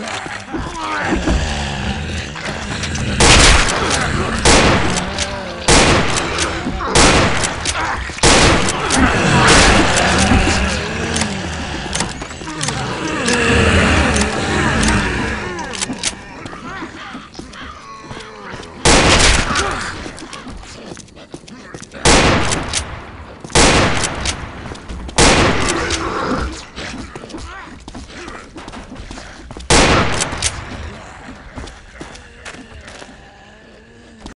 Ah!